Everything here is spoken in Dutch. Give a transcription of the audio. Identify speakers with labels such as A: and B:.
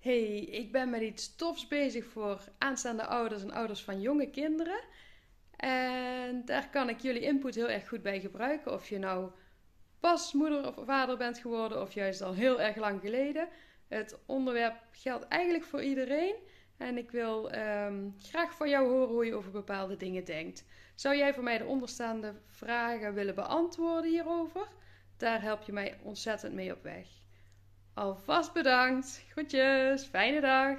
A: Hey, ik ben met iets tofs bezig voor aanstaande ouders en ouders van jonge kinderen. En daar kan ik jullie input heel erg goed bij gebruiken. Of je nou pas moeder of vader bent geworden of juist al heel erg lang geleden. Het onderwerp geldt eigenlijk voor iedereen. En ik wil ehm, graag van jou horen hoe je over bepaalde dingen denkt. Zou jij voor mij de onderstaande vragen willen beantwoorden hierover? Daar help je mij ontzettend mee op weg. Alvast bedankt. Groetjes. Fijne dag.